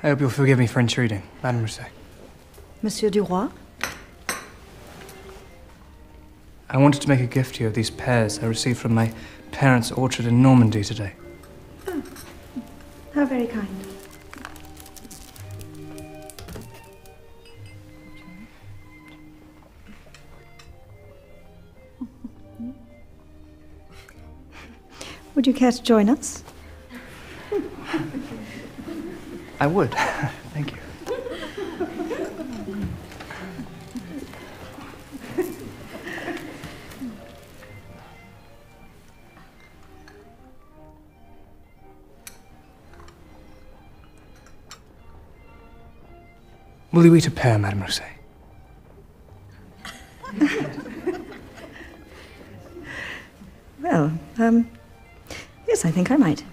I hope you'll forgive me for intruding, Madame Rousset. Monsieur Duroy? I wanted to make a gift to you of these pears I received from my parents' orchard in Normandy today. Oh, how very kind. Would you care to join us? I would. Thank you. Will you eat a pear, Madame Rousset? Well, um, yes, I think I might.